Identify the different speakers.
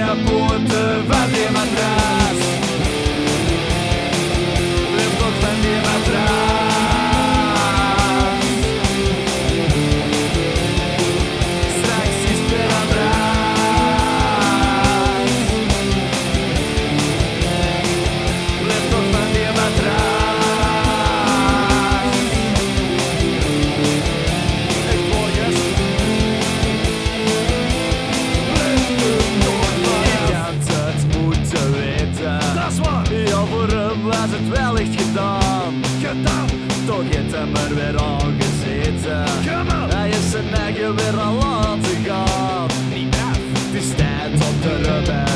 Speaker 1: aponta was het wellicht gedaan.
Speaker 2: Gedaan!
Speaker 1: Toch heeft hem er weer aan gezeten. Hij is zijn eigen weer al laten gaan.
Speaker 2: Niet af,
Speaker 1: het is tijd om te rebellen.